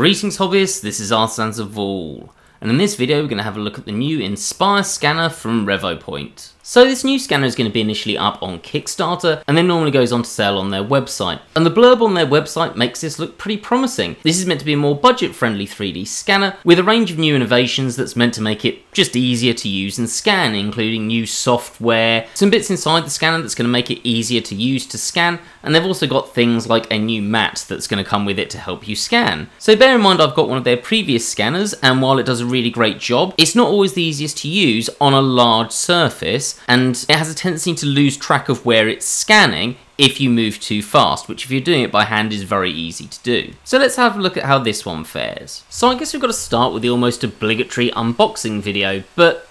Greetings hobbyists, this is Artisans of Vaul, and in this video we're going to have a look at the new Inspire scanner from RevoPoint. So this new scanner is going to be initially up on Kickstarter and then normally goes on to sale on their website. And the blurb on their website makes this look pretty promising. This is meant to be a more budget friendly 3D scanner with a range of new innovations that's meant to make it just easier to use and scan, including new software, some bits inside the scanner that's going to make it easier to use to scan, and they've also got things like a new mat that's going to come with it to help you scan. So bear in mind I've got one of their previous scanners and while it does a really great job, it's not always the easiest to use on a large surface and it has a tendency to lose track of where it's scanning if you move too fast, which if you're doing it by hand is very easy to do. So let's have a look at how this one fares. So I guess we've got to start with the almost obligatory unboxing video, but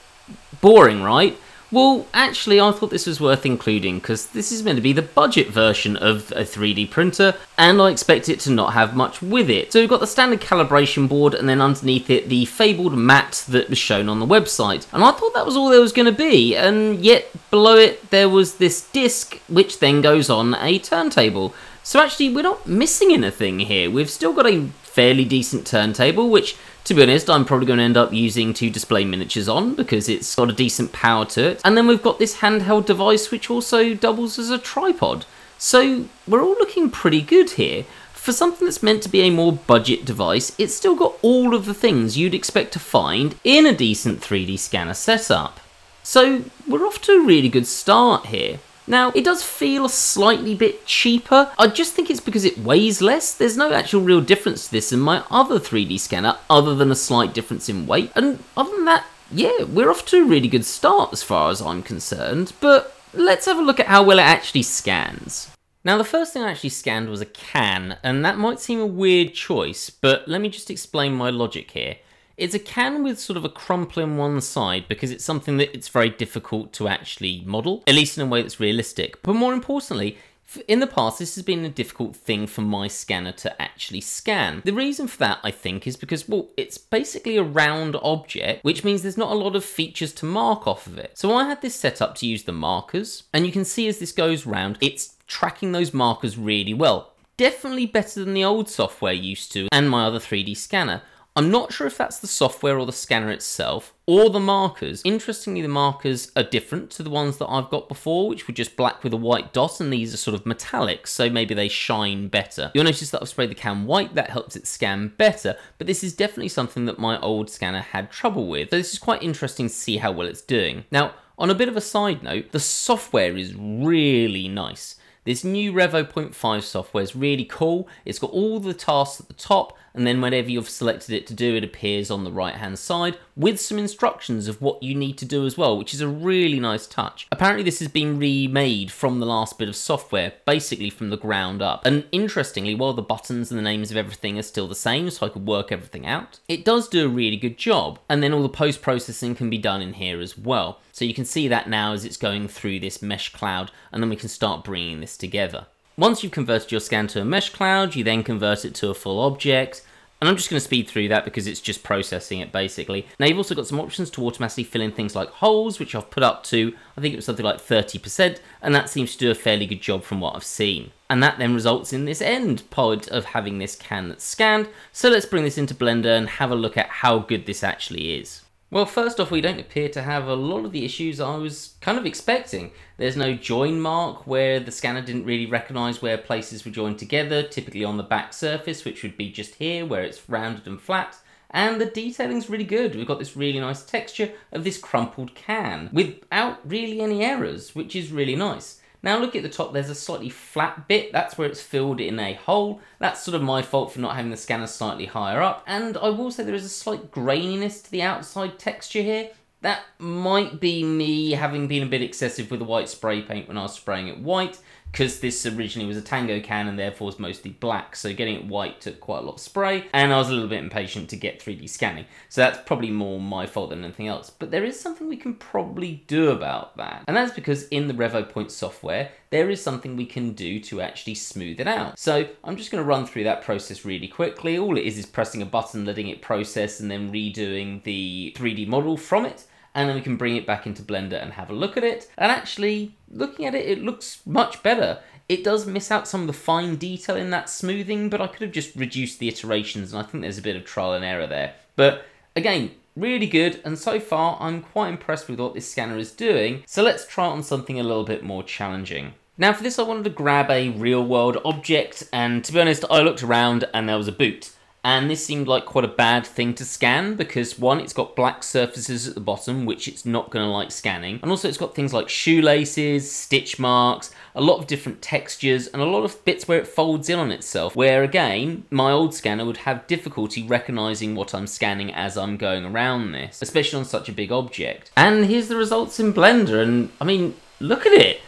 boring, right? Well, actually, I thought this was worth including because this is meant to be the budget version of a 3D printer, and I expect it to not have much with it. So we've got the standard calibration board, and then underneath it, the fabled mat that was shown on the website. And I thought that was all there was going to be, and yet below it, there was this disc, which then goes on a turntable. So actually, we're not missing anything here. We've still got a fairly decent turntable, which to be honest, I'm probably going to end up using to display miniatures on because it's got a decent power to it. And then we've got this handheld device which also doubles as a tripod. So we're all looking pretty good here. For something that's meant to be a more budget device, it's still got all of the things you'd expect to find in a decent 3D scanner setup. So we're off to a really good start here. Now, it does feel a slightly bit cheaper. I just think it's because it weighs less. There's no actual real difference to this in my other 3D scanner, other than a slight difference in weight. And other than that, yeah, we're off to a really good start as far as I'm concerned. But let's have a look at how well it actually scans. Now, the first thing I actually scanned was a can, and that might seem a weird choice, but let me just explain my logic here. It's a can with sort of a crumple in one side because it's something that it's very difficult to actually model, at least in a way that's realistic. But more importantly, in the past, this has been a difficult thing for my scanner to actually scan. The reason for that, I think, is because, well, it's basically a round object, which means there's not a lot of features to mark off of it. So I had this set up to use the markers, and you can see as this goes round, it's tracking those markers really well. Definitely better than the old software used to, and my other 3D scanner. I'm not sure if that's the software or the scanner itself or the markers. Interestingly, the markers are different to the ones that I've got before, which were just black with a white dot, and these are sort of metallic, so maybe they shine better. You'll notice that I've sprayed the can white, that helps it scan better, but this is definitely something that my old scanner had trouble with. So this is quite interesting to see how well it's doing. Now, on a bit of a side note, the software is really nice. This new RevoPoint 5 software is really cool. It's got all the tasks at the top, and then whenever you've selected it to do, it appears on the right hand side with some instructions of what you need to do as well, which is a really nice touch. Apparently this has been remade from the last bit of software, basically from the ground up. And interestingly, while the buttons and the names of everything are still the same, so I could work everything out, it does do a really good job. And then all the post-processing can be done in here as well. So you can see that now as it's going through this mesh cloud, and then we can start bringing this together. Once you've converted your scan to a mesh cloud, you then convert it to a full object, and I'm just going to speed through that because it's just processing it basically. Now you've also got some options to automatically fill in things like holes, which I've put up to, I think it was something like 30%, and that seems to do a fairly good job from what I've seen. And that then results in this end pod of having this can that's scanned. So let's bring this into Blender and have a look at how good this actually is. Well, first off, we don't appear to have a lot of the issues I was kind of expecting. There's no join mark where the scanner didn't really recognise where places were joined together, typically on the back surface, which would be just here where it's rounded and flat. And the detailing's really good. We've got this really nice texture of this crumpled can without really any errors, which is really nice. Now look at the top, there's a slightly flat bit, that's where it's filled in a hole. That's sort of my fault for not having the scanner slightly higher up. And I will say there is a slight graininess to the outside texture here. That might be me having been a bit excessive with the white spray paint when I was spraying it white because this originally was a Tango can and therefore was mostly black, so getting it white took quite a lot of spray, and I was a little bit impatient to get 3D scanning. So that's probably more my fault than anything else. But there is something we can probably do about that. And that's because in the RevoPoint software, there is something we can do to actually smooth it out. So I'm just going to run through that process really quickly. All it is is pressing a button, letting it process, and then redoing the 3D model from it and then we can bring it back into Blender and have a look at it. And actually, looking at it, it looks much better. It does miss out some of the fine detail in that smoothing, but I could have just reduced the iterations, and I think there's a bit of trial and error there. But again, really good, and so far I'm quite impressed with what this scanner is doing, so let's try on something a little bit more challenging. Now for this I wanted to grab a real world object, and to be honest I looked around and there was a boot and this seemed like quite a bad thing to scan because one it's got black surfaces at the bottom which it's not going to like scanning. And also it's got things like shoelaces stitch marks a lot of different textures and a lot of bits where it folds in on itself. Where again my old scanner would have difficulty recognizing what I'm scanning as I'm going around this especially on such a big object. And here's the results in blender and I mean look at it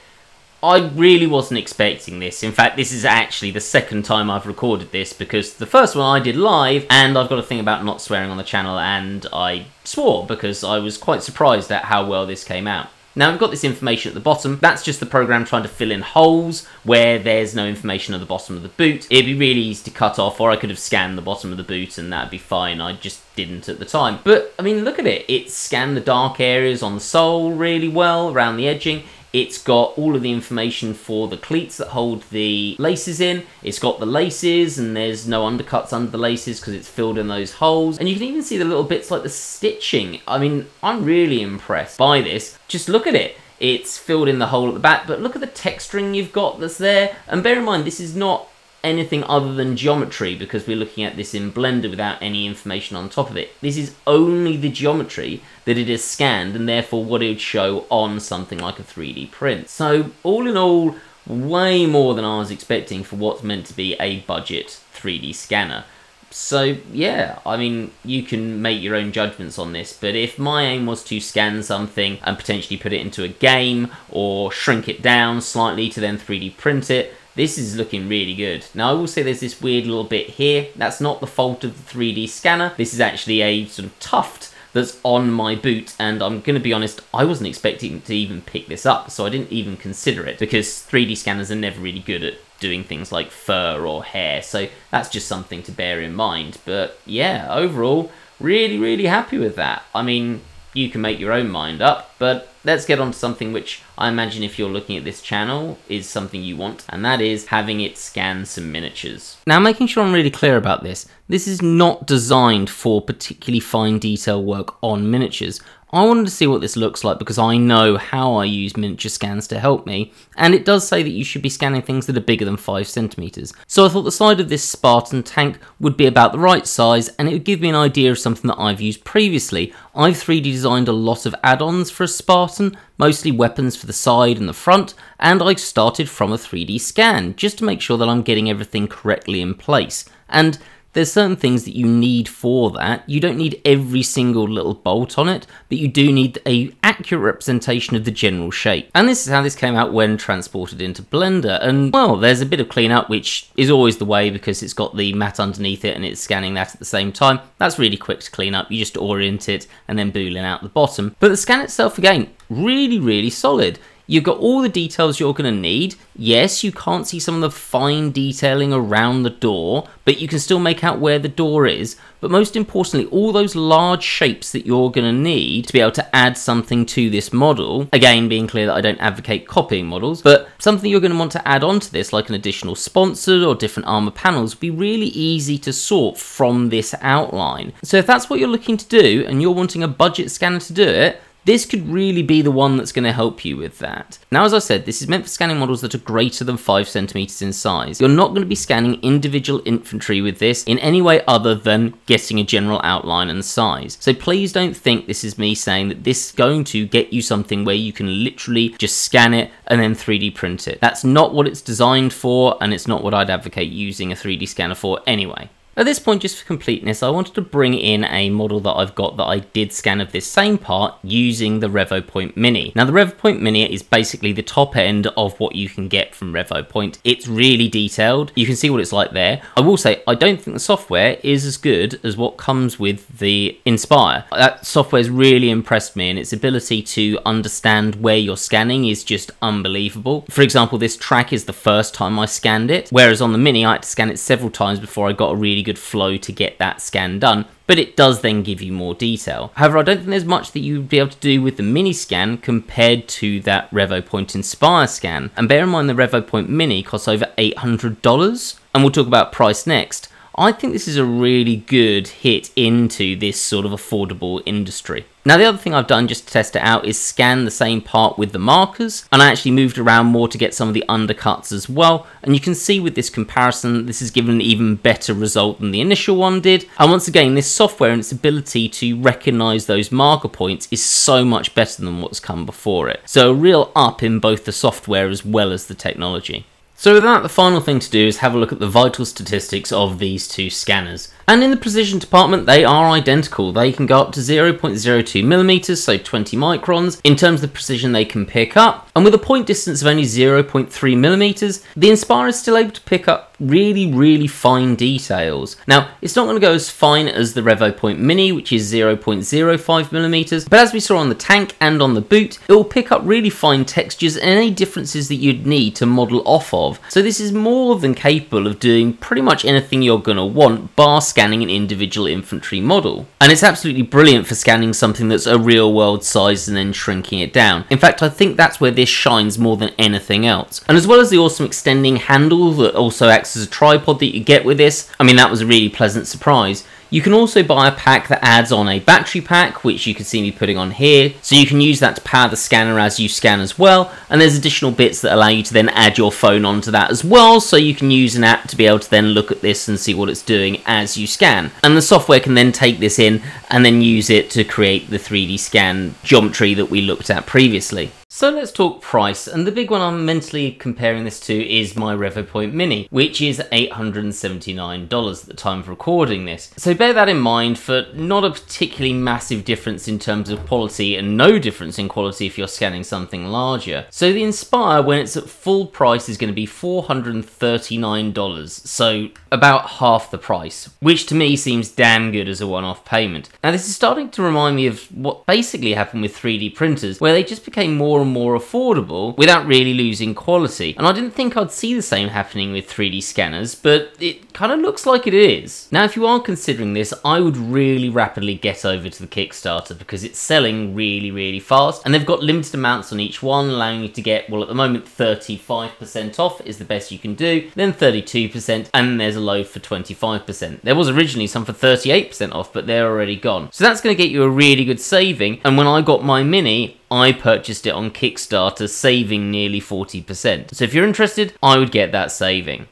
I really wasn't expecting this. In fact, this is actually the second time I've recorded this because the first one I did live and I've got a thing about not swearing on the channel and I swore because I was quite surprised at how well this came out. Now we've got this information at the bottom, that's just the program trying to fill in holes where there's no information at the bottom of the boot. It'd be really easy to cut off or I could have scanned the bottom of the boot and that'd be fine, I just didn't at the time. But I mean look at it, it scanned the dark areas on the sole really well, around the edging, it's got all of the information for the cleats that hold the laces in. It's got the laces and there's no undercuts under the laces because it's filled in those holes. And you can even see the little bits like the stitching. I mean, I'm really impressed by this. Just look at it. It's filled in the hole at the back, but look at the texturing you've got that's there. And bear in mind, this is not anything other than geometry because we're looking at this in Blender without any information on top of it. This is only the geometry that it is scanned and therefore what it would show on something like a 3D print. So all in all, way more than I was expecting for what's meant to be a budget 3D scanner. So yeah, I mean, you can make your own judgments on this, but if my aim was to scan something and potentially put it into a game or shrink it down slightly to then 3D print it, this is looking really good. Now I will say there's this weird little bit here. That's not the fault of the 3D scanner. This is actually a sort of tuft that's on my boot and I'm going to be honest, I wasn't expecting to even pick this up so I didn't even consider it because 3D scanners are never really good at doing things like fur or hair so that's just something to bear in mind but yeah overall really really happy with that. I mean you can make your own mind up, but let's get on to something which I imagine if you're looking at this channel is something you want, and that is having it scan some miniatures. Now making sure I'm really clear about this, this is not designed for particularly fine detail work on miniatures. I wanted to see what this looks like because I know how I use miniature scans to help me, and it does say that you should be scanning things that are bigger than 5 centimeters. So I thought the side of this Spartan tank would be about the right size and it would give me an idea of something that I've used previously. I've 3D designed a lot of add-ons for a Spartan, mostly weapons for the side and the front, and I started from a 3D scan, just to make sure that I'm getting everything correctly in place. And there's certain things that you need for that. You don't need every single little bolt on it, but you do need a accurate representation of the general shape. And this is how this came out when transported into Blender. And well, there's a bit of cleanup, which is always the way because it's got the mat underneath it and it's scanning that at the same time. That's really quick to clean up. You just orient it and then boolean out the bottom. But the scan itself, again, really, really solid. You've got all the details you're going to need. Yes, you can't see some of the fine detailing around the door, but you can still make out where the door is. But most importantly, all those large shapes that you're going to need to be able to add something to this model. Again, being clear that I don't advocate copying models, but something you're going to want to add onto this, like an additional sponson or different armor panels, would be really easy to sort from this outline. So if that's what you're looking to do, and you're wanting a budget scanner to do it, this could really be the one that's going to help you with that. Now, as I said, this is meant for scanning models that are greater than 5 centimeters in size. You're not going to be scanning individual infantry with this in any way other than getting a general outline and size. So please don't think this is me saying that this is going to get you something where you can literally just scan it and then 3D print it. That's not what it's designed for, and it's not what I'd advocate using a 3D scanner for anyway. At this point, just for completeness, I wanted to bring in a model that I've got that I did scan of this same part using the RevoPoint Mini. Now the RevoPoint Mini is basically the top end of what you can get from RevoPoint. It's really detailed. You can see what it's like there. I will say, I don't think the software is as good as what comes with the Inspire. That software has really impressed me and its ability to understand where you're scanning is just unbelievable. For example, this track is the first time I scanned it, whereas on the Mini I had to scan it several times before I got a really really good flow to get that scan done, but it does then give you more detail. However, I don't think there's much that you'd be able to do with the mini scan compared to that RevoPoint Inspire scan. And bear in mind the RevoPoint Mini costs over $800, and we'll talk about price next. I think this is a really good hit into this sort of affordable industry. Now the other thing I've done just to test it out is scan the same part with the markers and I actually moved around more to get some of the undercuts as well and you can see with this comparison this has given an even better result than the initial one did and once again this software and its ability to recognise those marker points is so much better than what's come before it. So a real up in both the software as well as the technology. So with that, the final thing to do is have a look at the vital statistics of these two scanners. And in the precision department, they are identical. They can go up to 0.02 millimeters, so 20 microns, in terms of the precision they can pick up. And with a point distance of only 0.3 millimeters, the Inspire is still able to pick up really, really fine details. Now, it's not going to go as fine as the RevoPoint Mini, which is 0.05 millimeters, but as we saw on the tank and on the boot, it will pick up really fine textures and any differences that you'd need to model off of. So this is more than capable of doing pretty much anything you're going to want, bar scanning an individual infantry model. And it's absolutely brilliant for scanning something that's a real world size and then shrinking it down. In fact, I think that's where this shines more than anything else. And as well as the awesome extending handle that also acts as a tripod that you get with this, I mean, that was a really pleasant surprise. You can also buy a pack that adds on a battery pack, which you can see me putting on here, so you can use that to power the scanner as you scan as well, and there's additional bits that allow you to then add your phone onto that as well, so you can use an app to be able to then look at this and see what it's doing as you scan. And the software can then take this in and then use it to create the 3D scan geometry that we looked at previously. So let's talk price, and the big one I'm mentally comparing this to is my RevoPoint Mini, which is $879 at the time of recording this. So bear that in mind for not a particularly massive difference in terms of quality and no difference in quality if you're scanning something larger. So the Inspire, when it's at full price, is going to be $439, so about half the price, which to me seems damn good as a one-off payment. Now this is starting to remind me of what basically happened with 3D printers, where they just became more and more affordable without really losing quality. And I didn't think I'd see the same happening with 3D scanners, but it kind of looks like it is. Now, if you are considering this, I would really rapidly get over to the Kickstarter because it's selling really, really fast, and they've got limited amounts on each one, allowing you to get, well, at the moment, 35% off is the best you can do, then 32%, and there's a low for 25%. There was originally some for 38% off, but they're already gone. So that's going to get you a really good saving, and when I got my Mini, I purchased it on Kickstarter, saving nearly 40%. So if you're interested, I would get that saving.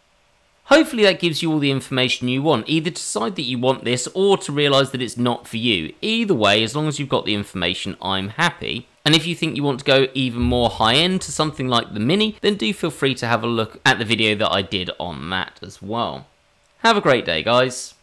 Hopefully that gives you all the information you want, either to decide that you want this or to realise that it's not for you. Either way, as long as you've got the information, I'm happy. And if you think you want to go even more high end to something like the Mini, then do feel free to have a look at the video that I did on that as well. Have a great day, guys.